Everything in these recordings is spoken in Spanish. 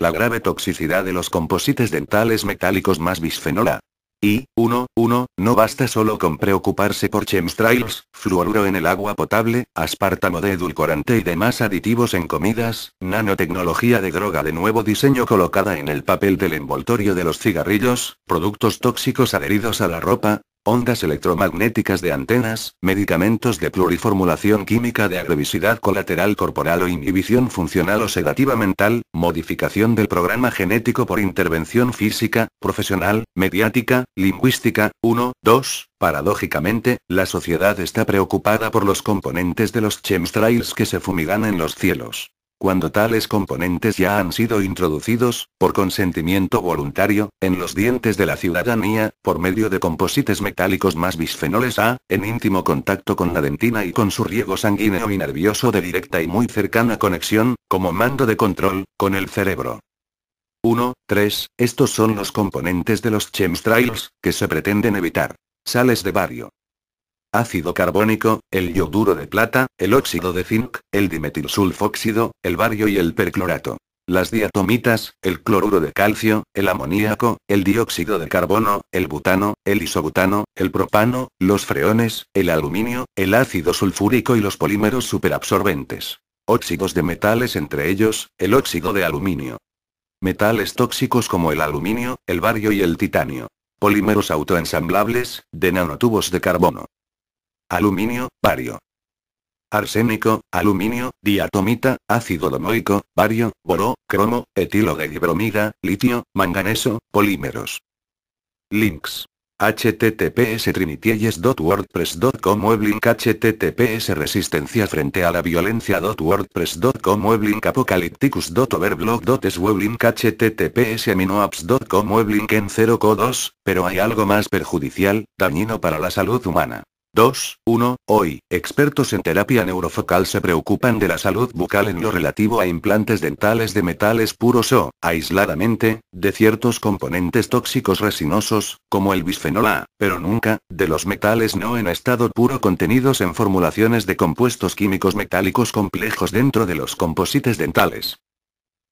La grave toxicidad de los composites dentales metálicos más bisfenol A. Y, 1, 1, no basta solo con preocuparse por chemtrails, fluoruro en el agua potable, aspartamo de edulcorante y demás aditivos en comidas, nanotecnología de droga de nuevo diseño colocada en el papel del envoltorio de los cigarrillos, productos tóxicos adheridos a la ropa, ondas electromagnéticas de antenas, medicamentos de pluriformulación química de agresividad colateral corporal o inhibición funcional o sedativa mental, modificación del programa genético por intervención física, profesional, mediática, lingüística, 1, 2, Paradójicamente, la sociedad está preocupada por los componentes de los chemtrails que se fumigan en los cielos. Cuando tales componentes ya han sido introducidos, por consentimiento voluntario, en los dientes de la ciudadanía, por medio de composites metálicos más bisfenoles A, en íntimo contacto con la dentina y con su riego sanguíneo y nervioso de directa y muy cercana conexión, como mando de control, con el cerebro. 1. 3. Estos son los componentes de los chemtrails, que se pretenden evitar. Sales de bario ácido carbónico, el yoduro de plata, el óxido de zinc, el dimetilsulfóxido, el bario y el perclorato. Las diatomitas, el cloruro de calcio, el amoníaco, el dióxido de carbono, el butano, el isobutano, el propano, los freones, el aluminio, el ácido sulfúrico y los polímeros superabsorbentes. Óxidos de metales entre ellos, el óxido de aluminio. Metales tóxicos como el aluminio, el bario y el titanio. Polímeros autoensamblables, de nanotubos de carbono aluminio, bario. Arsénico, aluminio, diatomita, ácido domoico, bario, boró, cromo, etilo de litio, manganeso, polímeros. Links. https trinitielles.wordpress.com Weblink https resistencia frente a la violencia.wordpress.com Weblink apocalipticus.overblog.es Weblink https aminoapps.com Weblink en 0co2, pero hay algo más perjudicial, dañino para la salud humana. 2. 1. Hoy, expertos en terapia neurofocal se preocupan de la salud bucal en lo relativo a implantes dentales de metales puros o, aisladamente, de ciertos componentes tóxicos resinosos, como el bisfenol A, pero nunca, de los metales no en estado puro contenidos en formulaciones de compuestos químicos metálicos complejos dentro de los composites dentales.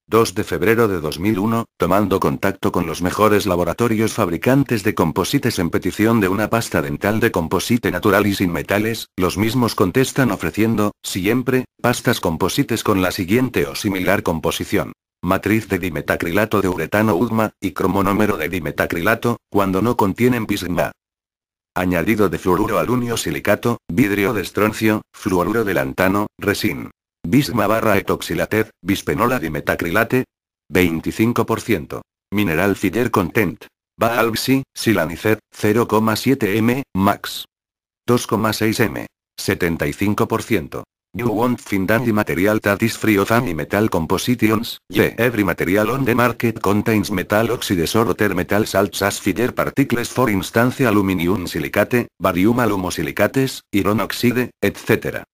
2 de febrero de 2001, tomando contacto con los mejores laboratorios fabricantes de composites en petición de una pasta dental de composite natural y sin metales, los mismos contestan ofreciendo, siempre, pastas composites con la siguiente o similar composición. Matriz de dimetacrilato de uretano UDMA, y cromonómero de dimetacrilato, cuando no contienen bisgma. Añadido de fluoruro alunio silicato, vidrio de estroncio, fluoruro de lantano, resin. Bisma barra etoxilated, bispenola dimetacrilate. 25%. Mineral filler content. Baalbsi, silanicet, 0,7 m, max. 2,6 m. 75%. You want find material that is free of any metal compositions, yeah. Every material on the market contains metal oxides or other metal salts as filler particles for instance aluminium silicate, barium alumosilicates, iron oxide, etc.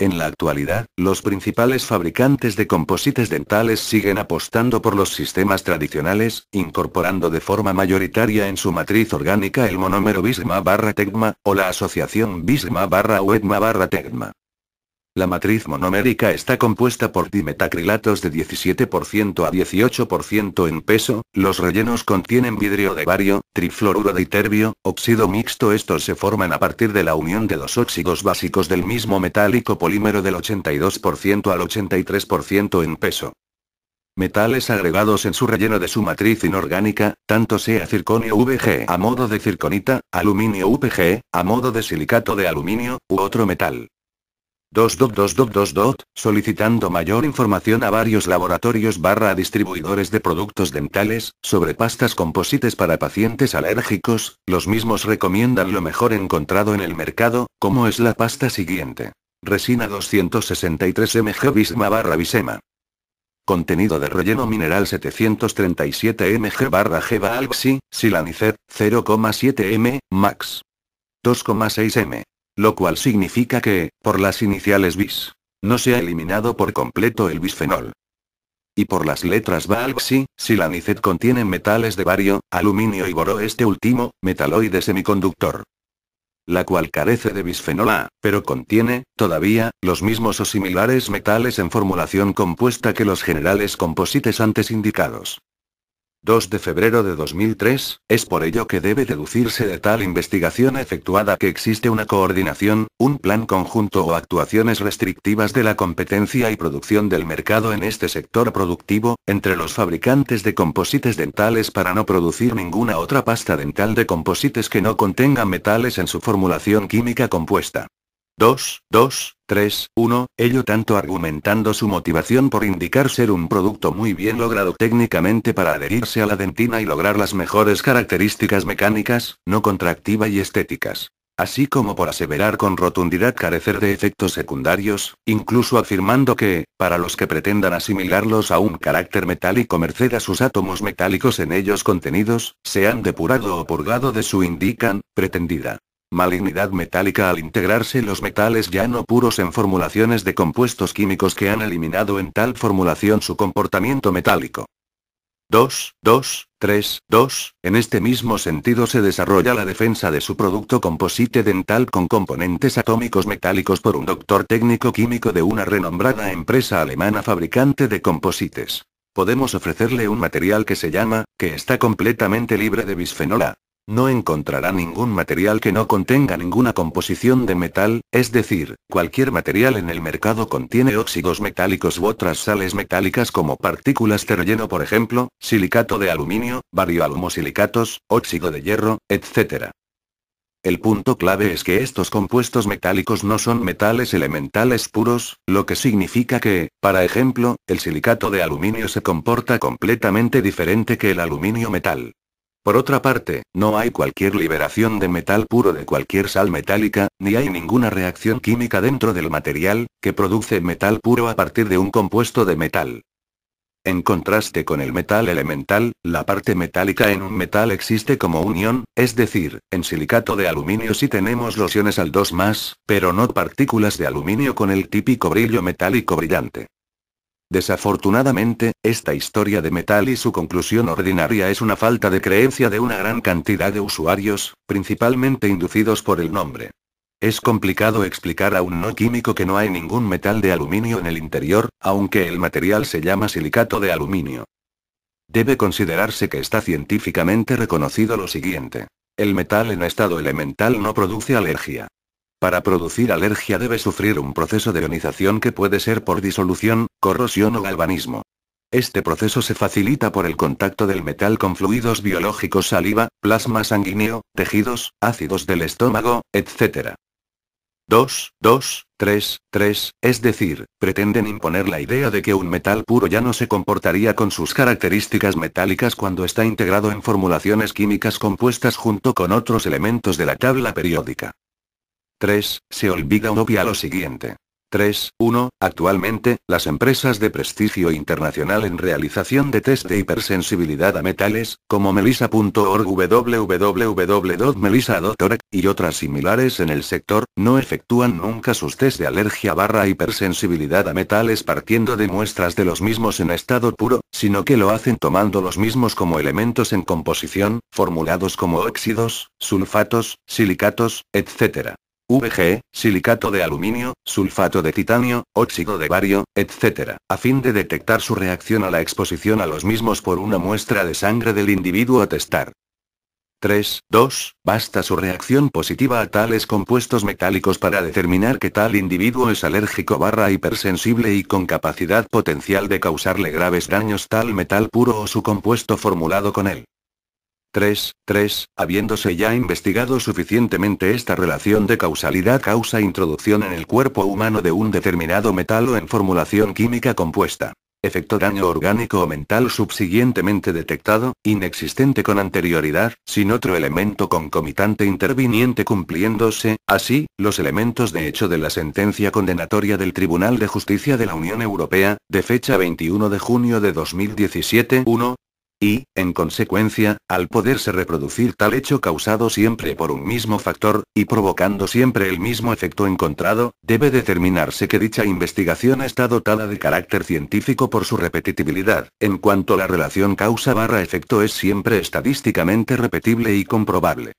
En la actualidad, los principales fabricantes de composites dentales siguen apostando por los sistemas tradicionales, incorporando de forma mayoritaria en su matriz orgánica el monómero Bisma barra Tegma, o la asociación Bisma barra Uedma barra Tegma. La matriz monomérica está compuesta por dimetacrilatos de 17% a 18% en peso, los rellenos contienen vidrio de bario, trifluoruro de iterbio, óxido mixto. Estos se forman a partir de la unión de dos óxidos básicos del mismo metálico polímero del 82% al 83% en peso metales agregados en su relleno de su matriz inorgánica, tanto sea circonio VG a modo de circonita, aluminio UPG, a modo de silicato de aluminio, u otro metal. 2. solicitando mayor información a varios laboratorios barra distribuidores de productos dentales, sobre pastas composites para pacientes alérgicos, los mismos recomiendan lo mejor encontrado en el mercado, como es la pasta siguiente. Resina 263 mg Bisma barra Bisema. Contenido de relleno mineral 737 mg barra Geva Alpsi, Silanicet, 0,7 m, max. 2,6 m. Lo cual significa que, por las iniciales bis, no se ha eliminado por completo el bisfenol. Y por las letras BALXI, Silanicet contienen metales de bario, aluminio y boro este último, metaloide semiconductor. la cual carece de bisfenol A, pero contiene, todavía, los mismos o similares metales en formulación compuesta que los generales composites antes indicados. 2 de febrero de 2003, es por ello que debe deducirse de tal investigación efectuada que existe una coordinación, un plan conjunto o actuaciones restrictivas de la competencia y producción del mercado en este sector productivo, entre los fabricantes de composites dentales para no producir ninguna otra pasta dental de composites que no contenga metales en su formulación química compuesta. 2, 2, 3, 1, ello tanto argumentando su motivación por indicar ser un producto muy bien logrado técnicamente para adherirse a la dentina y lograr las mejores características mecánicas, no contractiva y estéticas. Así como por aseverar con rotundidad carecer de efectos secundarios, incluso afirmando que, para los que pretendan asimilarlos a un carácter metálico merced a sus átomos metálicos en ellos contenidos, se han depurado o purgado de su indican, pretendida Malignidad metálica al integrarse los metales ya no puros en formulaciones de compuestos químicos que han eliminado en tal formulación su comportamiento metálico. 2, 2, 3, 2. En este mismo sentido se desarrolla la defensa de su producto composite dental con componentes atómicos metálicos por un doctor técnico químico de una renombrada empresa alemana fabricante de composites. Podemos ofrecerle un material que se llama, que está completamente libre de bisfenol A. No encontrará ningún material que no contenga ninguna composición de metal, es decir, cualquier material en el mercado contiene óxidos metálicos u otras sales metálicas como partículas de relleno por ejemplo, silicato de aluminio, barioalumosilicatos, óxido de hierro, etc. El punto clave es que estos compuestos metálicos no son metales elementales puros, lo que significa que, para ejemplo, el silicato de aluminio se comporta completamente diferente que el aluminio metal. Por otra parte, no hay cualquier liberación de metal puro de cualquier sal metálica, ni hay ninguna reacción química dentro del material, que produce metal puro a partir de un compuesto de metal. En contraste con el metal elemental, la parte metálica en un metal existe como unión, es decir, en silicato de aluminio sí tenemos los iones al 2 pero no partículas de aluminio con el típico brillo metálico brillante. Desafortunadamente, esta historia de metal y su conclusión ordinaria es una falta de creencia de una gran cantidad de usuarios, principalmente inducidos por el nombre. Es complicado explicar a un no químico que no hay ningún metal de aluminio en el interior, aunque el material se llama silicato de aluminio. Debe considerarse que está científicamente reconocido lo siguiente. El metal en estado elemental no produce alergia. Para producir alergia debe sufrir un proceso de ionización que puede ser por disolución, corrosión o galvanismo. Este proceso se facilita por el contacto del metal con fluidos biológicos saliva, plasma sanguíneo, tejidos, ácidos del estómago, etc. 2, 2, 3, 3, es decir, pretenden imponer la idea de que un metal puro ya no se comportaría con sus características metálicas cuando está integrado en formulaciones químicas compuestas junto con otros elementos de la tabla periódica. 3. Se olvida o obvia lo siguiente. 3. 1. Actualmente, las empresas de prestigio internacional en realización de test de hipersensibilidad a metales, como melissa.org www.melissa.org, y otras similares en el sector, no efectúan nunca sus test de alergia barra hipersensibilidad a metales partiendo de muestras de los mismos en estado puro, sino que lo hacen tomando los mismos como elementos en composición, formulados como óxidos, sulfatos, silicatos, etc. VG, silicato de aluminio, sulfato de titanio, óxido de bario, etc., a fin de detectar su reacción a la exposición a los mismos por una muestra de sangre del individuo a testar. 3. 2. Basta su reacción positiva a tales compuestos metálicos para determinar que tal individuo es alérgico barra hipersensible y con capacidad potencial de causarle graves daños tal metal puro o su compuesto formulado con él. 3. 3. Habiéndose ya investigado suficientemente esta relación de causalidad causa-introducción en el cuerpo humano de un determinado metal o en formulación química compuesta. Efecto daño orgánico o mental subsiguientemente detectado, inexistente con anterioridad, sin otro elemento concomitante interviniente cumpliéndose, así, los elementos de hecho de la sentencia condenatoria del Tribunal de Justicia de la Unión Europea, de fecha 21 de junio de 2017 1, y, en consecuencia, al poderse reproducir tal hecho causado siempre por un mismo factor, y provocando siempre el mismo efecto encontrado, debe determinarse que dicha investigación está dotada de carácter científico por su repetitibilidad, en cuanto la relación causa barra efecto es siempre estadísticamente repetible y comprobable.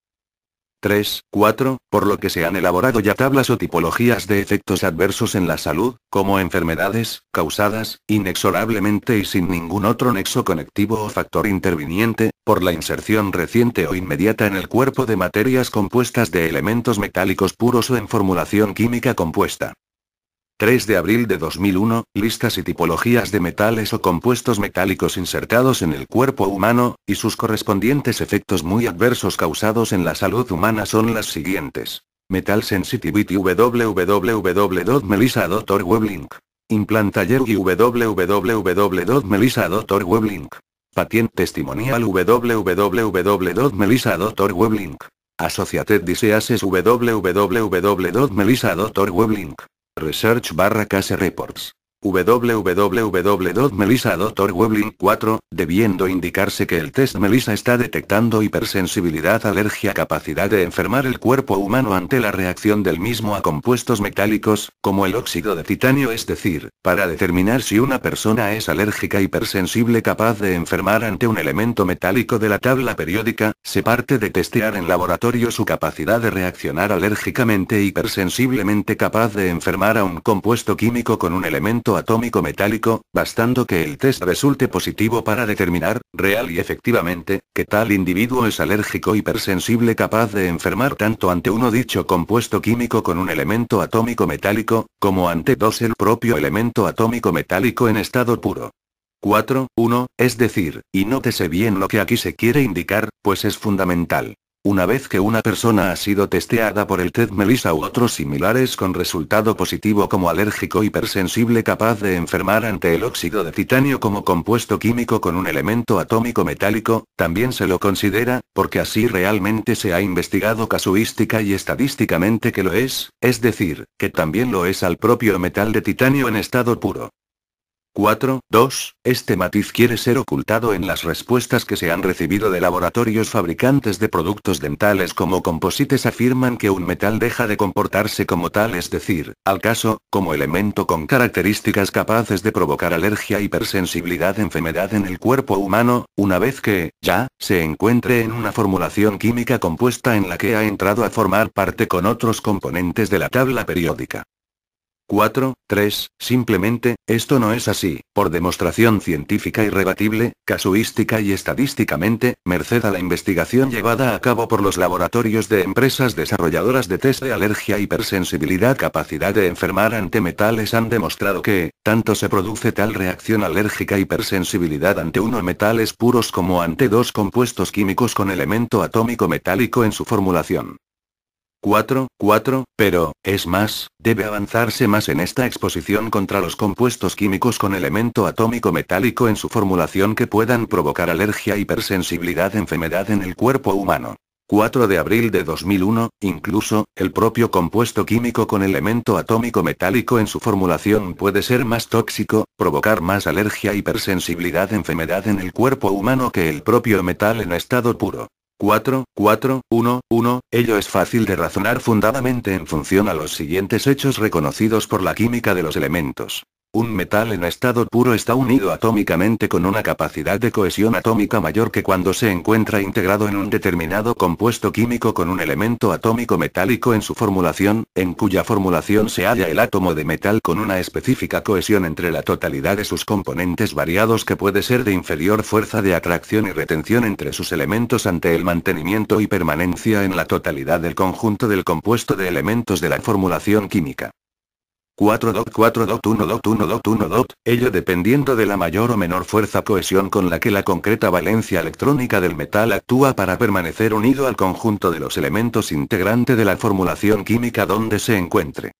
3, 4, por lo que se han elaborado ya tablas o tipologías de efectos adversos en la salud, como enfermedades, causadas, inexorablemente y sin ningún otro nexo conectivo o factor interviniente, por la inserción reciente o inmediata en el cuerpo de materias compuestas de elementos metálicos puros o en formulación química compuesta. 3 de abril de 2001, listas y tipologías de metales o compuestos metálicos insertados en el cuerpo humano, y sus correspondientes efectos muy adversos causados en la salud humana son las siguientes. Metal Sensitivity www.melissa.org Implantaller www.melissa.org Patient Testimonial www.melissa.org Associated Diseases www.melissa.org Research barra Case Reports www.melissa.org 4, debiendo indicarse que el test Melissa está detectando hipersensibilidad, alergia, capacidad de enfermar el cuerpo humano ante la reacción del mismo a compuestos metálicos, como el óxido de titanio, es decir, para determinar si una persona es alérgica hipersensible capaz de enfermar ante un elemento metálico de la tabla periódica, se parte de testear en laboratorio su capacidad de reaccionar alérgicamente hipersensiblemente capaz de enfermar a un compuesto químico con un elemento atómico metálico, bastando que el test resulte positivo para determinar, real y efectivamente, que tal individuo es alérgico hipersensible capaz de enfermar tanto ante uno dicho compuesto químico con un elemento atómico metálico, como ante dos el propio elemento atómico metálico en estado puro. 4. 1, es decir, y nótese bien lo que aquí se quiere indicar, pues es fundamental. Una vez que una persona ha sido testeada por el TED Melissa u otros similares con resultado positivo como alérgico hipersensible capaz de enfermar ante el óxido de titanio como compuesto químico con un elemento atómico metálico, también se lo considera, porque así realmente se ha investigado casuística y estadísticamente que lo es, es decir, que también lo es al propio metal de titanio en estado puro. 4. 2. Este matiz quiere ser ocultado en las respuestas que se han recibido de laboratorios fabricantes de productos dentales como composites afirman que un metal deja de comportarse como tal, es decir, al caso, como elemento con características capaces de provocar alergia, hipersensibilidad, enfermedad en el cuerpo humano, una vez que, ya, se encuentre en una formulación química compuesta en la que ha entrado a formar parte con otros componentes de la tabla periódica. 4, 3, simplemente, esto no es así, por demostración científica irrebatible, casuística y estadísticamente, merced a la investigación llevada a cabo por los laboratorios de empresas desarrolladoras de test de alergia, hipersensibilidad, capacidad de enfermar ante metales han demostrado que, tanto se produce tal reacción alérgica hipersensibilidad ante uno metales puros como ante dos compuestos químicos con elemento atómico metálico en su formulación. 4, 4, pero, es más, debe avanzarse más en esta exposición contra los compuestos químicos con elemento atómico metálico en su formulación que puedan provocar alergia, hipersensibilidad, enfermedad en el cuerpo humano. 4 de abril de 2001, incluso, el propio compuesto químico con elemento atómico metálico en su formulación puede ser más tóxico, provocar más alergia, hipersensibilidad, enfermedad en el cuerpo humano que el propio metal en estado puro. 4, 4, 1, 1, ello es fácil de razonar fundadamente en función a los siguientes hechos reconocidos por la química de los elementos. Un metal en estado puro está unido atómicamente con una capacidad de cohesión atómica mayor que cuando se encuentra integrado en un determinado compuesto químico con un elemento atómico metálico en su formulación, en cuya formulación se halla el átomo de metal con una específica cohesión entre la totalidad de sus componentes variados que puede ser de inferior fuerza de atracción y retención entre sus elementos ante el mantenimiento y permanencia en la totalidad del conjunto del compuesto de elementos de la formulación química. 4 dot 4 dot 1 dot 1 dot 1 dot, ello dependiendo de la mayor o menor fuerza cohesión con la que la concreta valencia electrónica del metal actúa para permanecer unido al conjunto de los elementos integrante de la formulación química donde se encuentre.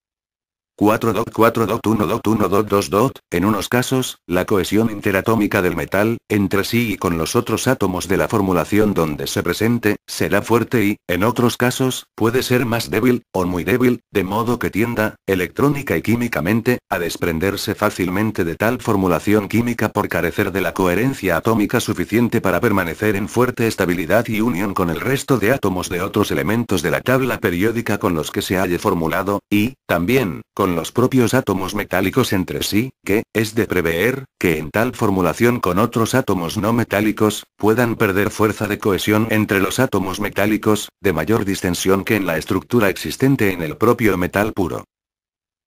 4 dot 4 dot 1 dot 1 dot 2 dot, en unos casos, la cohesión interatómica del metal, entre sí y con los otros átomos de la formulación donde se presente, será fuerte y, en otros casos, puede ser más débil, o muy débil, de modo que tienda, electrónica y químicamente, a desprenderse fácilmente de tal formulación química por carecer de la coherencia atómica suficiente para permanecer en fuerte estabilidad y unión con el resto de átomos de otros elementos de la tabla periódica con los que se halle formulado, y, también, con los propios átomos metálicos entre sí, que, es de prever, que en tal formulación con otros átomos no metálicos, puedan perder fuerza de cohesión entre los átomos metálicos, de mayor distensión que en la estructura existente en el propio metal puro.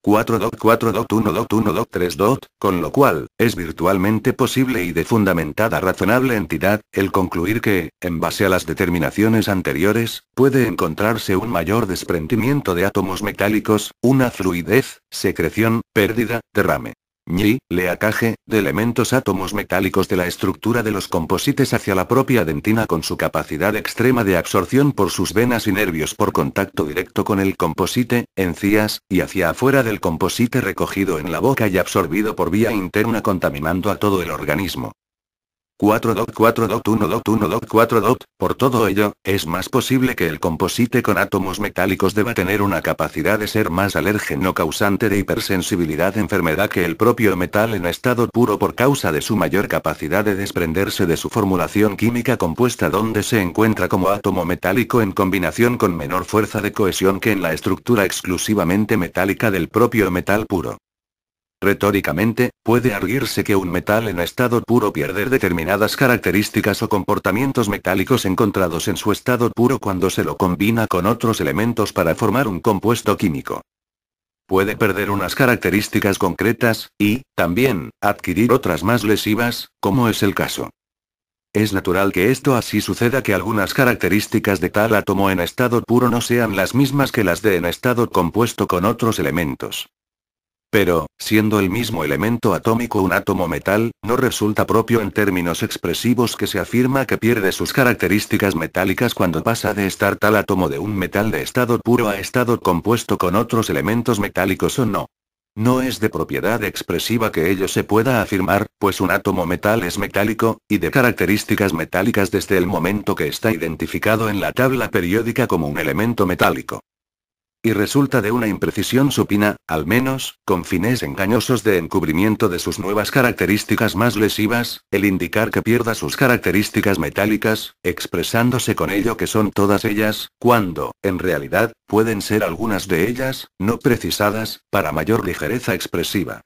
4 dot 4 dot 1 dot 1 dot 3 dot, con lo cual, es virtualmente posible y de fundamentada razonable entidad, el concluir que, en base a las determinaciones anteriores, puede encontrarse un mayor desprendimiento de átomos metálicos, una fluidez, secreción, pérdida, derrame. Ñi, leacaje, de elementos átomos metálicos de la estructura de los composites hacia la propia dentina con su capacidad extrema de absorción por sus venas y nervios por contacto directo con el composite, encías, y hacia afuera del composite recogido en la boca y absorbido por vía interna contaminando a todo el organismo. 4 dot 4 dot 1 dot 1 dot 4 dot, por todo ello, es más posible que el composite con átomos metálicos deba tener una capacidad de ser más alérgeno causante de hipersensibilidad enfermedad que el propio metal en estado puro por causa de su mayor capacidad de desprenderse de su formulación química compuesta donde se encuentra como átomo metálico en combinación con menor fuerza de cohesión que en la estructura exclusivamente metálica del propio metal puro. Retóricamente, puede arguirse que un metal en estado puro pierde determinadas características o comportamientos metálicos encontrados en su estado puro cuando se lo combina con otros elementos para formar un compuesto químico. Puede perder unas características concretas, y, también, adquirir otras más lesivas, como es el caso. Es natural que esto así suceda que algunas características de tal átomo en estado puro no sean las mismas que las de en estado compuesto con otros elementos. Pero, siendo el mismo elemento atómico un átomo metal, no resulta propio en términos expresivos que se afirma que pierde sus características metálicas cuando pasa de estar tal átomo de un metal de estado puro a estado compuesto con otros elementos metálicos o no. No es de propiedad expresiva que ello se pueda afirmar, pues un átomo metal es metálico, y de características metálicas desde el momento que está identificado en la tabla periódica como un elemento metálico. Y resulta de una imprecisión supina, al menos, con fines engañosos de encubrimiento de sus nuevas características más lesivas, el indicar que pierda sus características metálicas, expresándose con ello que son todas ellas, cuando, en realidad, pueden ser algunas de ellas, no precisadas, para mayor ligereza expresiva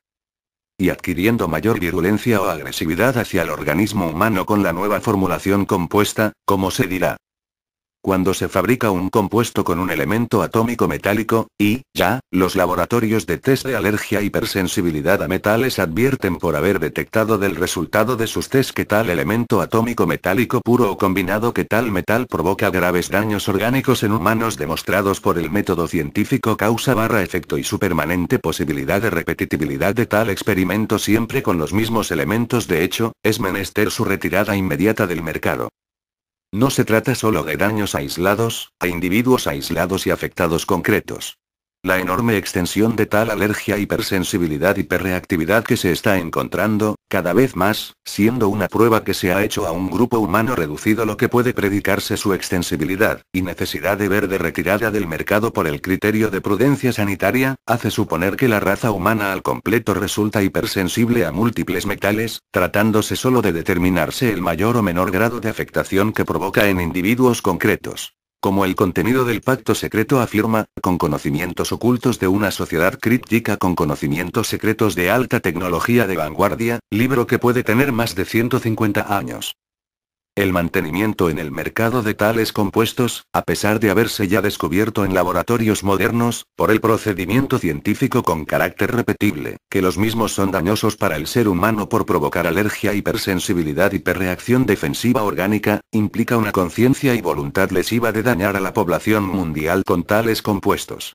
y adquiriendo mayor virulencia o agresividad hacia el organismo humano con la nueva formulación compuesta, como se dirá. Cuando se fabrica un compuesto con un elemento atómico metálico, y, ya, los laboratorios de test de alergia e hipersensibilidad a metales advierten por haber detectado del resultado de sus test que tal elemento atómico metálico puro o combinado que tal metal provoca graves daños orgánicos en humanos demostrados por el método científico causa barra efecto y su permanente posibilidad de repetitividad de tal experimento siempre con los mismos elementos de hecho, es menester su retirada inmediata del mercado. No se trata solo de daños aislados, a individuos aislados y afectados concretos. La enorme extensión de tal alergia, hipersensibilidad hiperreactividad que se está encontrando, cada vez más, siendo una prueba que se ha hecho a un grupo humano reducido lo que puede predicarse su extensibilidad, y necesidad de ver de retirada del mercado por el criterio de prudencia sanitaria, hace suponer que la raza humana al completo resulta hipersensible a múltiples metales, tratándose solo de determinarse el mayor o menor grado de afectación que provoca en individuos concretos. Como el contenido del pacto secreto afirma, con conocimientos ocultos de una sociedad críptica con conocimientos secretos de alta tecnología de vanguardia, libro que puede tener más de 150 años. El mantenimiento en el mercado de tales compuestos, a pesar de haberse ya descubierto en laboratorios modernos, por el procedimiento científico con carácter repetible, que los mismos son dañosos para el ser humano por provocar alergia, hipersensibilidad, hiperreacción defensiva orgánica, implica una conciencia y voluntad lesiva de dañar a la población mundial con tales compuestos.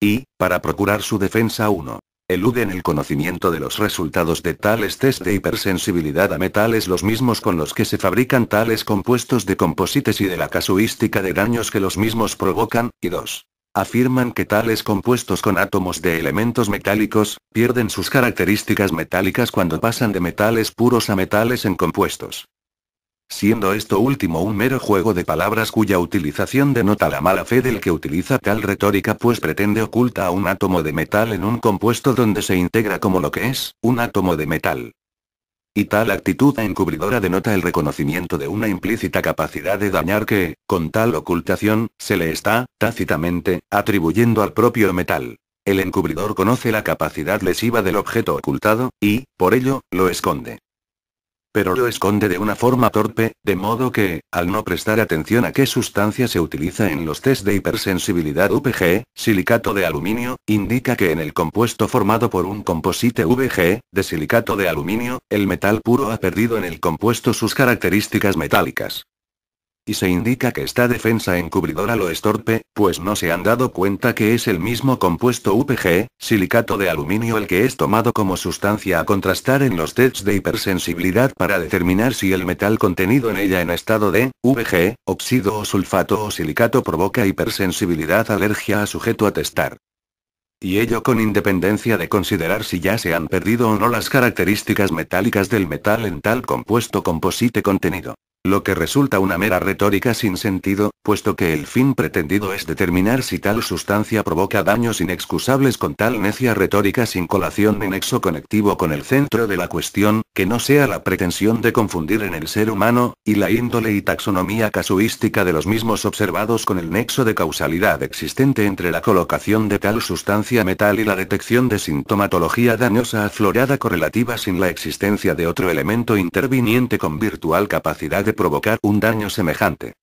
Y, para procurar su defensa uno eluden el conocimiento de los resultados de tales test de hipersensibilidad a metales los mismos con los que se fabrican tales compuestos de composites y de la casuística de daños que los mismos provocan, y dos. Afirman que tales compuestos con átomos de elementos metálicos, pierden sus características metálicas cuando pasan de metales puros a metales en compuestos siendo esto último un mero juego de palabras cuya utilización denota la mala fe del que utiliza tal retórica pues pretende oculta a un átomo de metal en un compuesto donde se integra como lo que es, un átomo de metal. Y tal actitud encubridora denota el reconocimiento de una implícita capacidad de dañar que, con tal ocultación, se le está, tácitamente, atribuyendo al propio metal. El encubridor conoce la capacidad lesiva del objeto ocultado, y, por ello, lo esconde. Pero lo esconde de una forma torpe, de modo que, al no prestar atención a qué sustancia se utiliza en los test de hipersensibilidad VG, silicato de aluminio, indica que en el compuesto formado por un composite VG, de silicato de aluminio, el metal puro ha perdido en el compuesto sus características metálicas y se indica que esta defensa encubridora lo estorpe, pues no se han dado cuenta que es el mismo compuesto UPG, silicato de aluminio el que es tomado como sustancia a contrastar en los tests de hipersensibilidad para determinar si el metal contenido en ella en estado de VG, óxido o sulfato o silicato provoca hipersensibilidad alergia a sujeto a testar. Y ello con independencia de considerar si ya se han perdido o no las características metálicas del metal en tal compuesto composite contenido. Lo que resulta una mera retórica sin sentido, puesto que el fin pretendido es determinar si tal sustancia provoca daños inexcusables con tal necia retórica sin colación ni nexo conectivo con el centro de la cuestión, que no sea la pretensión de confundir en el ser humano, y la índole y taxonomía casuística de los mismos observados con el nexo de causalidad existente entre la colocación de tal sustancia metal y la detección de sintomatología dañosa aflorada correlativa sin la existencia de otro elemento interviniente con virtual capacidad de provocar un daño semejante.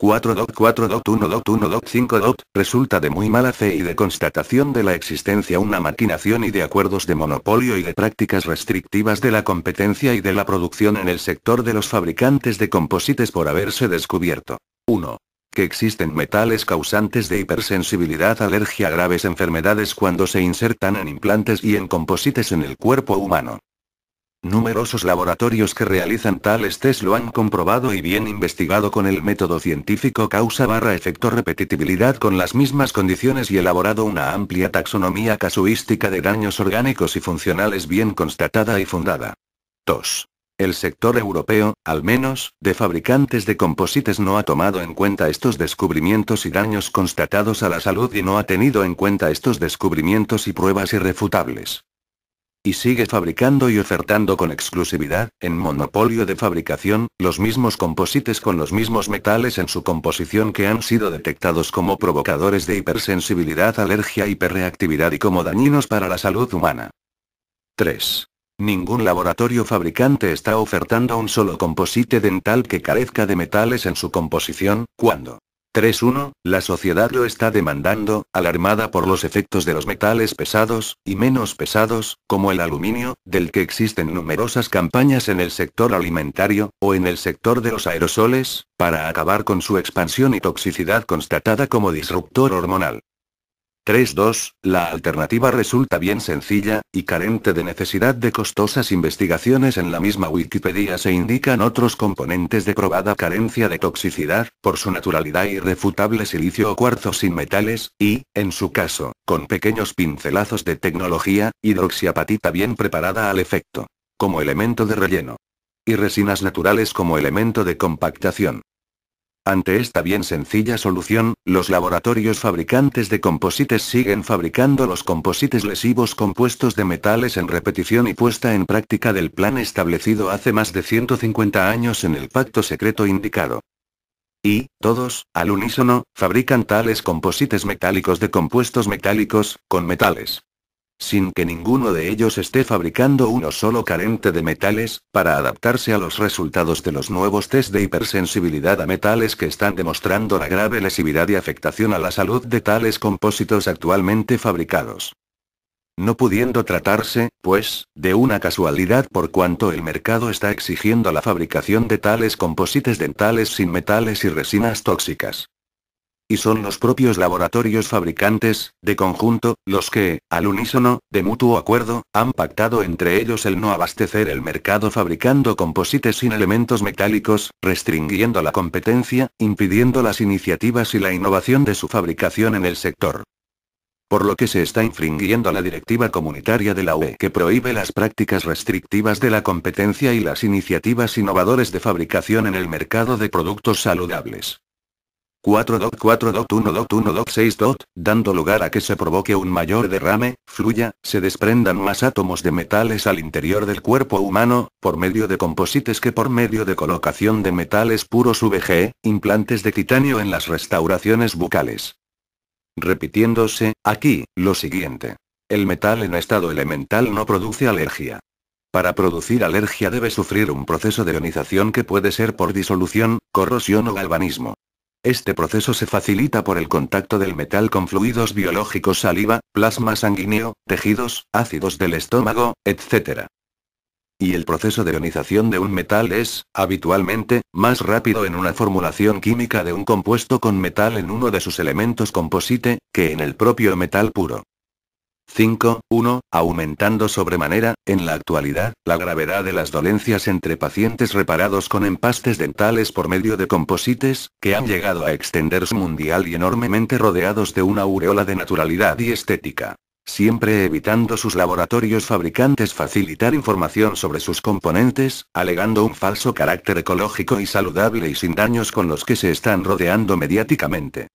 4.4.1.1.5. Resulta de muy mala fe y de constatación de la existencia una maquinación y de acuerdos de monopolio y de prácticas restrictivas de la competencia y de la producción en el sector de los fabricantes de composites por haberse descubierto. 1. Que existen metales causantes de hipersensibilidad, alergia, graves enfermedades cuando se insertan en implantes y en composites en el cuerpo humano. Numerosos laboratorios que realizan tales test lo han comprobado y bien investigado con el método científico causa barra efecto repetitividad con las mismas condiciones y elaborado una amplia taxonomía casuística de daños orgánicos y funcionales bien constatada y fundada. 2. El sector europeo, al menos, de fabricantes de composites no ha tomado en cuenta estos descubrimientos y daños constatados a la salud y no ha tenido en cuenta estos descubrimientos y pruebas irrefutables. Y sigue fabricando y ofertando con exclusividad, en monopolio de fabricación, los mismos composites con los mismos metales en su composición que han sido detectados como provocadores de hipersensibilidad, alergia, hiperreactividad y como dañinos para la salud humana. 3. Ningún laboratorio fabricante está ofertando un solo composite dental que carezca de metales en su composición, cuando 3.1. La sociedad lo está demandando, alarmada por los efectos de los metales pesados, y menos pesados, como el aluminio, del que existen numerosas campañas en el sector alimentario, o en el sector de los aerosoles, para acabar con su expansión y toxicidad constatada como disruptor hormonal. 3.2. La alternativa resulta bien sencilla, y carente de necesidad de costosas investigaciones en la misma Wikipedia se indican otros componentes de probada carencia de toxicidad, por su naturalidad irrefutable silicio o cuarzo sin metales, y, en su caso, con pequeños pincelazos de tecnología, hidroxiapatita bien preparada al efecto. Como elemento de relleno. Y resinas naturales como elemento de compactación. Ante esta bien sencilla solución, los laboratorios fabricantes de composites siguen fabricando los composites lesivos compuestos de metales en repetición y puesta en práctica del plan establecido hace más de 150 años en el pacto secreto indicado. Y, todos, al unísono, fabrican tales composites metálicos de compuestos metálicos, con metales sin que ninguno de ellos esté fabricando uno solo carente de metales, para adaptarse a los resultados de los nuevos test de hipersensibilidad a metales que están demostrando la grave lesividad y afectación a la salud de tales compósitos actualmente fabricados. No pudiendo tratarse, pues, de una casualidad por cuanto el mercado está exigiendo la fabricación de tales composites dentales sin metales y resinas tóxicas. Y son los propios laboratorios fabricantes, de conjunto, los que, al unísono, de mutuo acuerdo, han pactado entre ellos el no abastecer el mercado fabricando composites sin elementos metálicos, restringiendo la competencia, impidiendo las iniciativas y la innovación de su fabricación en el sector por lo que se está infringiendo la directiva comunitaria de la UE que prohíbe las prácticas restrictivas de la competencia y las iniciativas innovadoras de fabricación en el mercado de productos saludables. 4.4.1.1.6. Dando lugar a que se provoque un mayor derrame, fluya, se desprendan más átomos de metales al interior del cuerpo humano, por medio de composites que por medio de colocación de metales puros VG, implantes de titanio en las restauraciones bucales. Repitiéndose, aquí, lo siguiente. El metal en estado elemental no produce alergia. Para producir alergia debe sufrir un proceso de ionización que puede ser por disolución, corrosión o galvanismo. Este proceso se facilita por el contacto del metal con fluidos biológicos saliva, plasma sanguíneo, tejidos, ácidos del estómago, etc. Y el proceso de ionización de un metal es, habitualmente, más rápido en una formulación química de un compuesto con metal en uno de sus elementos composite, que en el propio metal puro. 5. 1. Aumentando sobremanera, en la actualidad, la gravedad de las dolencias entre pacientes reparados con empastes dentales por medio de composites, que han llegado a extenderse mundial y enormemente rodeados de una aureola de naturalidad y estética. Siempre evitando sus laboratorios fabricantes facilitar información sobre sus componentes, alegando un falso carácter ecológico y saludable y sin daños con los que se están rodeando mediáticamente.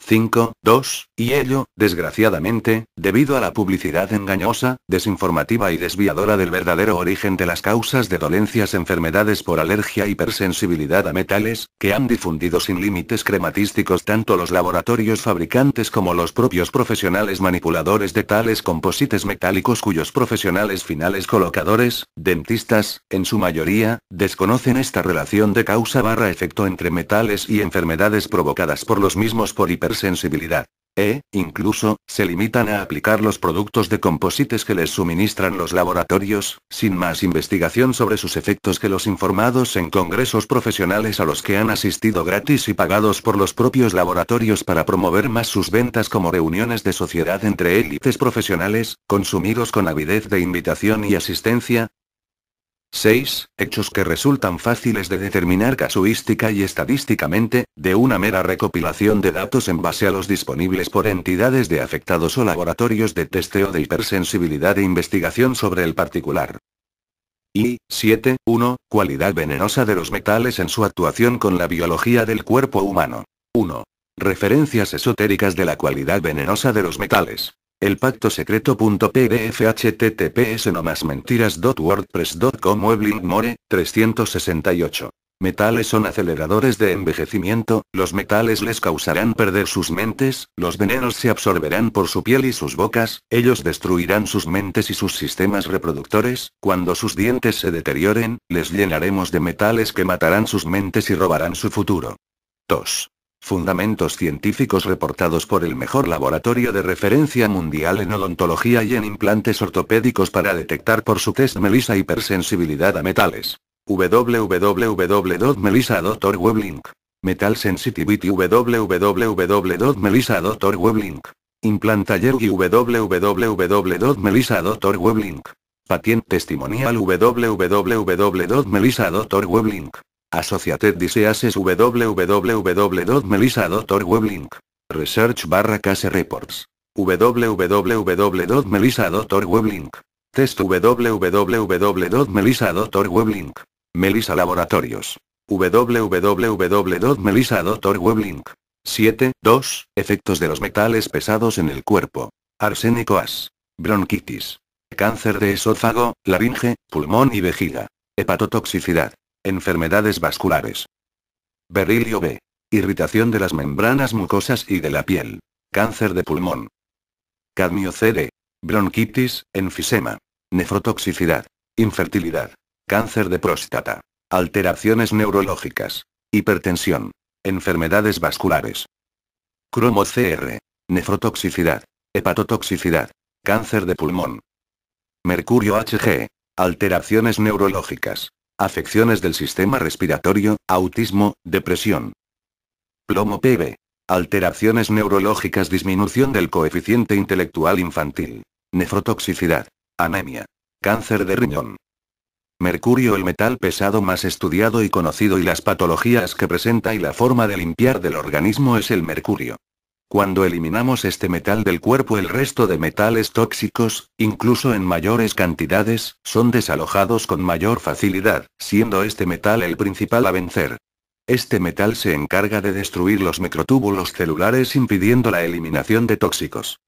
5, 2, y ello, desgraciadamente, debido a la publicidad engañosa, desinformativa y desviadora del verdadero origen de las causas de dolencias enfermedades por alergia e hipersensibilidad a metales, que han difundido sin límites crematísticos tanto los laboratorios fabricantes como los propios profesionales manipuladores de tales composites metálicos cuyos profesionales finales colocadores, dentistas, en su mayoría, desconocen esta relación de causa barra efecto entre metales y enfermedades provocadas por los mismos por hiper sensibilidad. E, incluso, se limitan a aplicar los productos de composites que les suministran los laboratorios, sin más investigación sobre sus efectos que los informados en congresos profesionales a los que han asistido gratis y pagados por los propios laboratorios para promover más sus ventas como reuniones de sociedad entre élites profesionales, consumidos con avidez de invitación y asistencia, 6. Hechos que resultan fáciles de determinar casuística y estadísticamente, de una mera recopilación de datos en base a los disponibles por entidades de afectados o laboratorios de testeo de hipersensibilidad e investigación sobre el particular. Y, 7. 1. Cualidad venenosa de los metales en su actuación con la biología del cuerpo humano. 1. Referencias esotéricas de la cualidad venenosa de los metales. El pacto secreto.pdf https no más mentiras.wordpress.com More, 368. Metales son aceleradores de envejecimiento, los metales les causarán perder sus mentes, los venenos se absorberán por su piel y sus bocas, ellos destruirán sus mentes y sus sistemas reproductores, cuando sus dientes se deterioren, les llenaremos de metales que matarán sus mentes y robarán su futuro. 2. Fundamentos científicos reportados por el mejor laboratorio de referencia mundial en odontología y en implantes ortopédicos para detectar por su test Melissa hipersensibilidad a metales. www.melissa.org Weblink. Metal Sensitivity www.melissa.org Weblink. Implantallergy www.melissa.org Weblink. Patient Testimonial www.melissa.org Weblink. Associated Diseases www.melissa.org. Research barra case reports. www.melissa.org. Test www.melissa.org. Melissa Laboratorios. www.melissa.org Weblink. 7. 2. Efectos de los metales pesados en el cuerpo. Arsénico as. Bronquitis. Cáncer de esófago, laringe, pulmón y vejiga. Hepatotoxicidad. Enfermedades vasculares. Berrilio B. Irritación de las membranas mucosas y de la piel. Cáncer de pulmón. Cadmio CD. Bronquitis, enfisema. Nefrotoxicidad. Infertilidad. Cáncer de próstata. Alteraciones neurológicas. Hipertensión. Enfermedades vasculares. Cromo CR. Nefrotoxicidad. Hepatotoxicidad. Cáncer de pulmón. Mercurio HG. Alteraciones neurológicas. Afecciones del sistema respiratorio, autismo, depresión. Plomo PB. Alteraciones neurológicas, disminución del coeficiente intelectual infantil. Nefrotoxicidad. Anemia. Cáncer de riñón. Mercurio el metal pesado más estudiado y conocido y las patologías que presenta y la forma de limpiar del organismo es el mercurio. Cuando eliminamos este metal del cuerpo el resto de metales tóxicos, incluso en mayores cantidades, son desalojados con mayor facilidad, siendo este metal el principal a vencer. Este metal se encarga de destruir los microtúbulos celulares impidiendo la eliminación de tóxicos.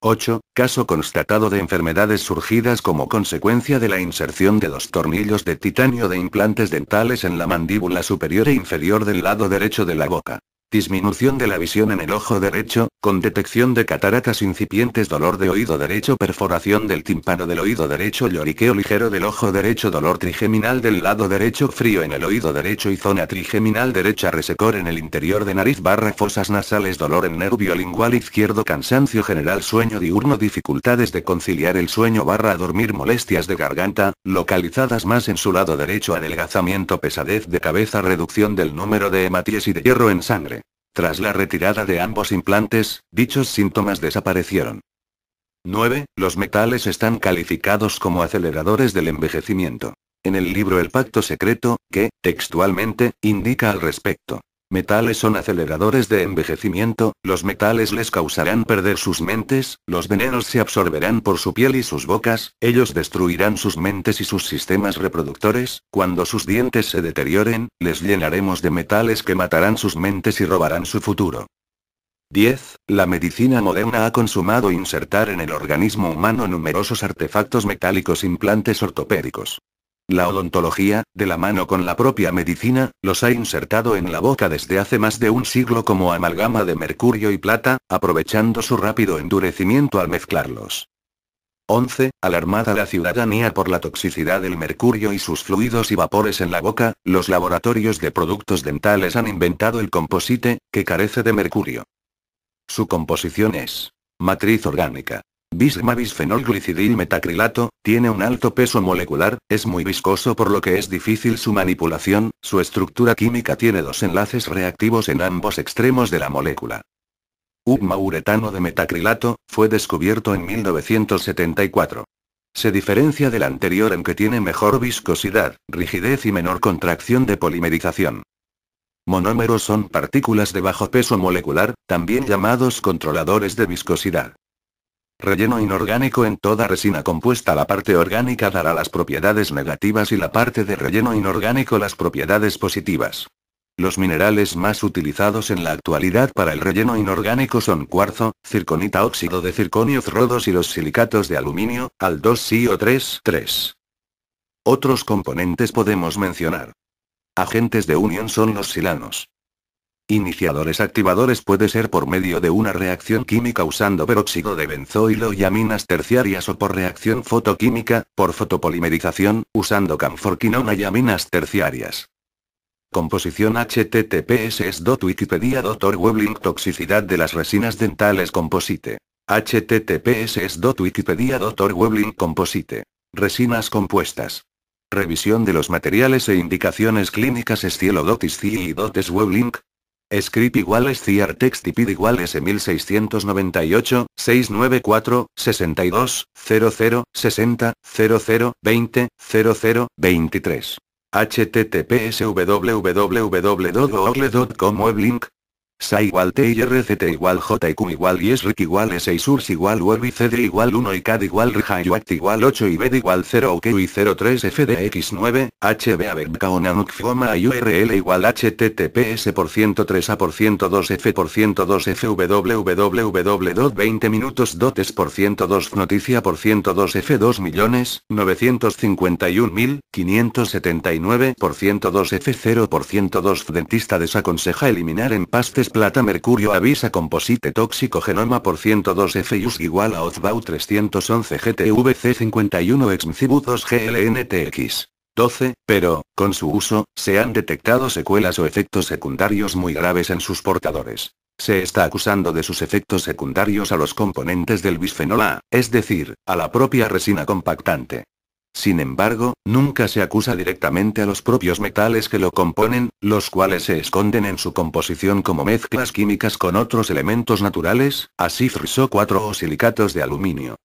8. Caso constatado de enfermedades surgidas como consecuencia de la inserción de dos tornillos de titanio de implantes dentales en la mandíbula superior e inferior del lado derecho de la boca. Disminución de la visión en el ojo derecho, con detección de cataratas incipientes, dolor de oído derecho, perforación del tímpano del oído derecho, lloriqueo ligero del ojo derecho, dolor trigeminal del lado derecho, frío en el oído derecho y zona trigeminal derecha, resecor en el interior de nariz barra fosas nasales, dolor en nervio lingual izquierdo, cansancio general, sueño diurno, dificultades de conciliar el sueño barra dormir, molestias de garganta, localizadas más en su lado derecho, adelgazamiento, pesadez de cabeza, reducción del número de hematíes y de hierro en sangre. Tras la retirada de ambos implantes, dichos síntomas desaparecieron. 9. Los metales están calificados como aceleradores del envejecimiento. En el libro El Pacto Secreto, que, textualmente, indica al respecto. Metales son aceleradores de envejecimiento, los metales les causarán perder sus mentes, los venenos se absorberán por su piel y sus bocas, ellos destruirán sus mentes y sus sistemas reproductores, cuando sus dientes se deterioren, les llenaremos de metales que matarán sus mentes y robarán su futuro. 10. La medicina moderna ha consumado insertar en el organismo humano numerosos artefactos metálicos implantes ortopédicos. La odontología, de la mano con la propia medicina, los ha insertado en la boca desde hace más de un siglo como amalgama de mercurio y plata, aprovechando su rápido endurecimiento al mezclarlos. 11. Alarmada la ciudadanía por la toxicidad del mercurio y sus fluidos y vapores en la boca, los laboratorios de productos dentales han inventado el composite, que carece de mercurio. Su composición es matriz orgánica. Bisma bisfenol glicidil metacrilato, tiene un alto peso molecular, es muy viscoso por lo que es difícil su manipulación, su estructura química tiene dos enlaces reactivos en ambos extremos de la molécula. Ugma-uretano de metacrilato, fue descubierto en 1974. Se diferencia del anterior en que tiene mejor viscosidad, rigidez y menor contracción de polimerización. Monómeros son partículas de bajo peso molecular, también llamados controladores de viscosidad. Relleno inorgánico en toda resina compuesta. La parte orgánica dará las propiedades negativas y la parte de relleno inorgánico las propiedades positivas. Los minerales más utilizados en la actualidad para el relleno inorgánico son cuarzo, circonita óxido de circonio rodos y los silicatos de aluminio, al 2SiO3, 3. Otros componentes podemos mencionar. Agentes de unión son los silanos. Iniciadores activadores puede ser por medio de una reacción química usando peróxido de benzoilo y aminas terciarias o por reacción fotoquímica, por fotopolimerización, usando camforquinona y aminas terciarias. Composición https wikipedia.org Toxicidad de las resinas dentales composite. https wikipedia.org Composite. Resinas compuestas. Revisión de los materiales e indicaciones clínicas Estielodotis y Dotes Weblink, Script iguales CR text y PID iguales 1698, 694, 62, 00, 60, 00, 20, 00, 23. https www.google.com weblink Sa igual T y RCT igual J y Q igual y Rick igual S y Source igual Web y CD igual 1 y CAD igual Rija y Act igual 8 y BD igual 0 OK y 03 FDX9, HB Abekkaonanuk Foma y URL igual HTTPS por 103 A por 102 F por 102 F www 20 minutos dotes por 102 Noticia por 102 F 2 millones 951 mil 579 por 102 F 0 por 102 Dentista desaconseja eliminar empastes plata mercurio avisa composite tóxico genoma por 102 FIUS igual a Ozbau 311 GTVC 51 exmcibu 2 GLNTX. 12, pero, con su uso, se han detectado secuelas o efectos secundarios muy graves en sus portadores. Se está acusando de sus efectos secundarios a los componentes del bisfenol A, es decir, a la propia resina compactante. Sin embargo, nunca se acusa directamente a los propios metales que lo componen, los cuales se esconden en su composición como mezclas químicas con otros elementos naturales, así friso 4 o silicatos de aluminio.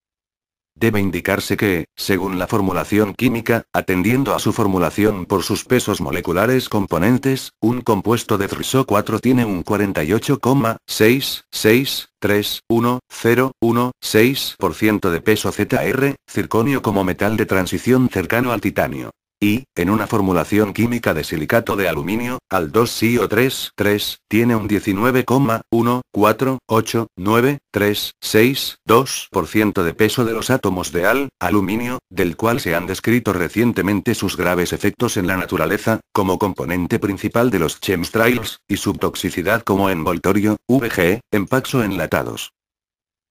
Debe indicarse que, según la formulación química, atendiendo a su formulación por sus pesos moleculares componentes, un compuesto de friso 4 tiene un 48,6631016% de peso ZR, circonio como metal de transición cercano al titanio. Y, en una formulación química de silicato de aluminio, al 2CO3, 3, tiene un 19,1489362% de peso de los átomos de al, aluminio, del cual se han descrito recientemente sus graves efectos en la naturaleza, como componente principal de los chemtrails, y su toxicidad como envoltorio, VG, en paxo enlatados.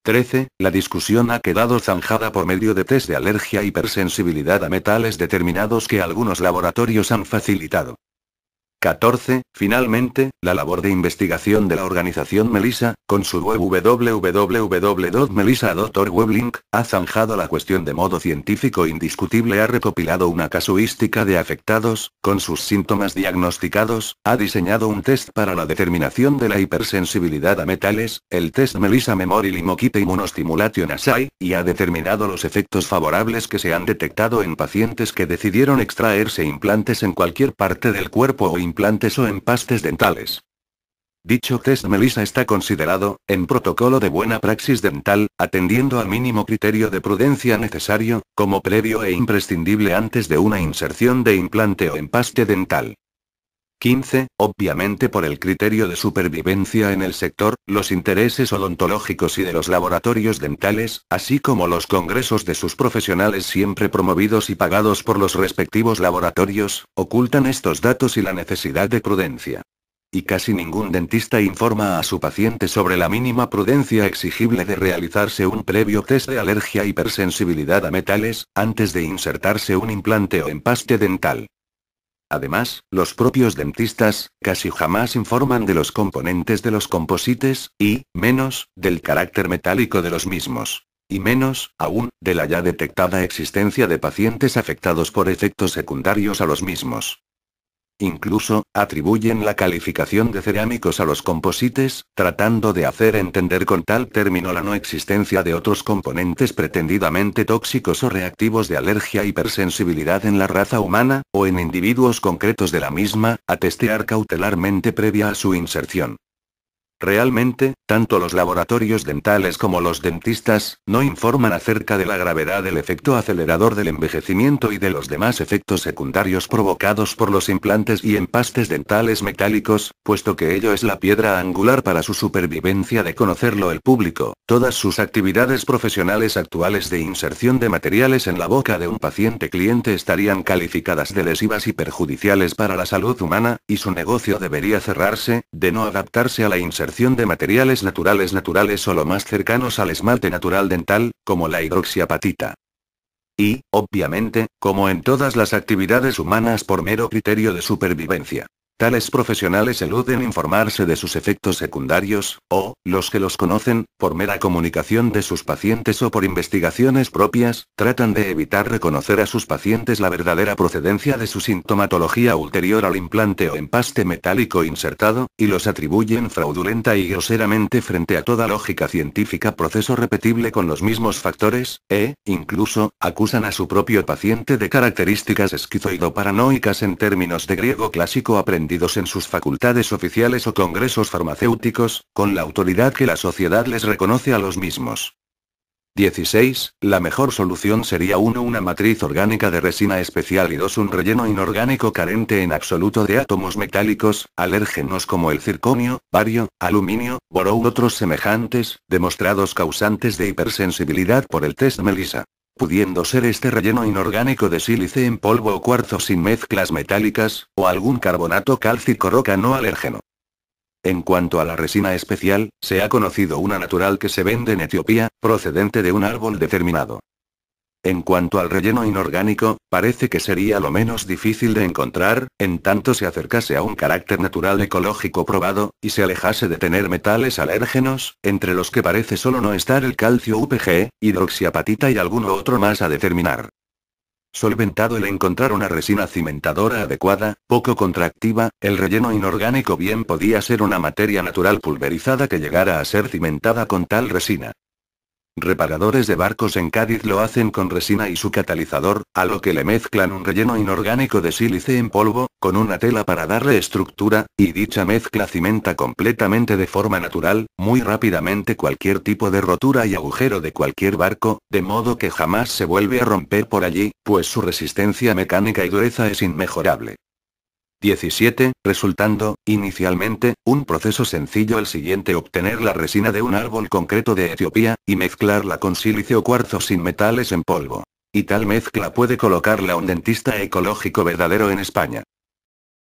13. La discusión ha quedado zanjada por medio de test de alergia e hipersensibilidad a metales determinados que algunos laboratorios han facilitado. 14. Finalmente, la labor de investigación de la organización Melissa, con su web www.melissa.org ha zanjado la cuestión de modo científico indiscutible, ha recopilado una casuística de afectados, con sus síntomas diagnosticados, ha diseñado un test para la determinación de la hipersensibilidad a metales, el test Melissa Memory Limokite Immunostimulation Assay, y ha determinado los efectos favorables que se han detectado en pacientes que decidieron extraerse implantes en cualquier parte del cuerpo o implantes o empastes dentales. Dicho test Melissa está considerado, en protocolo de buena praxis dental, atendiendo al mínimo criterio de prudencia necesario, como previo e imprescindible antes de una inserción de implante o empaste dental. 15. Obviamente por el criterio de supervivencia en el sector, los intereses odontológicos y de los laboratorios dentales, así como los congresos de sus profesionales siempre promovidos y pagados por los respectivos laboratorios, ocultan estos datos y la necesidad de prudencia. Y casi ningún dentista informa a su paciente sobre la mínima prudencia exigible de realizarse un previo test de alergia hipersensibilidad a metales, antes de insertarse un implante o empaste dental. Además, los propios dentistas, casi jamás informan de los componentes de los composites, y, menos, del carácter metálico de los mismos. Y menos, aún, de la ya detectada existencia de pacientes afectados por efectos secundarios a los mismos. Incluso, atribuyen la calificación de cerámicos a los composites, tratando de hacer entender con tal término la no existencia de otros componentes pretendidamente tóxicos o reactivos de alergia hipersensibilidad en la raza humana, o en individuos concretos de la misma, a testear cautelarmente previa a su inserción. Realmente, tanto los laboratorios dentales como los dentistas, no informan acerca de la gravedad del efecto acelerador del envejecimiento y de los demás efectos secundarios provocados por los implantes y empastes dentales metálicos, puesto que ello es la piedra angular para su supervivencia de conocerlo el público. Todas sus actividades profesionales actuales de inserción de materiales en la boca de un paciente cliente estarían calificadas de lesivas y perjudiciales para la salud humana, y su negocio debería cerrarse, de no adaptarse a la inserción de materiales naturales naturales o lo más cercanos al esmalte natural dental, como la hidroxiapatita. Y, obviamente, como en todas las actividades humanas por mero criterio de supervivencia. Tales profesionales eluden informarse de sus efectos secundarios, o, los que los conocen, por mera comunicación de sus pacientes o por investigaciones propias, tratan de evitar reconocer a sus pacientes la verdadera procedencia de su sintomatología ulterior al implante o empaste metálico insertado, y los atribuyen fraudulenta y groseramente frente a toda lógica científica proceso repetible con los mismos factores, e, incluso, acusan a su propio paciente de características esquizoido-paranoicas en términos de griego clásico aprendido en sus facultades oficiales o congresos farmacéuticos, con la autoridad que la sociedad les reconoce a los mismos. 16. La mejor solución sería 1. Una matriz orgánica de resina especial y 2. Un relleno inorgánico carente en absoluto de átomos metálicos, alérgenos como el circonio, bario, aluminio, boro u otros semejantes, demostrados causantes de hipersensibilidad por el test Melissa pudiendo ser este relleno inorgánico de sílice en polvo o cuarzo sin mezclas metálicas, o algún carbonato cálcico roca no alérgeno. En cuanto a la resina especial, se ha conocido una natural que se vende en Etiopía, procedente de un árbol determinado. En cuanto al relleno inorgánico, parece que sería lo menos difícil de encontrar, en tanto se acercase a un carácter natural ecológico probado, y se alejase de tener metales alérgenos, entre los que parece solo no estar el calcio UPG, hidroxiapatita y alguno otro más a determinar. Solventado el encontrar una resina cimentadora adecuada, poco contractiva, el relleno inorgánico bien podía ser una materia natural pulverizada que llegara a ser cimentada con tal resina. Reparadores de barcos en Cádiz lo hacen con resina y su catalizador, a lo que le mezclan un relleno inorgánico de sílice en polvo, con una tela para darle estructura, y dicha mezcla cimenta completamente de forma natural, muy rápidamente cualquier tipo de rotura y agujero de cualquier barco, de modo que jamás se vuelve a romper por allí, pues su resistencia mecánica y dureza es inmejorable. 17, resultando, inicialmente, un proceso sencillo el siguiente obtener la resina de un árbol concreto de Etiopía, y mezclarla con sílice o cuarzo sin metales en polvo. Y tal mezcla puede colocarla un dentista ecológico verdadero en España.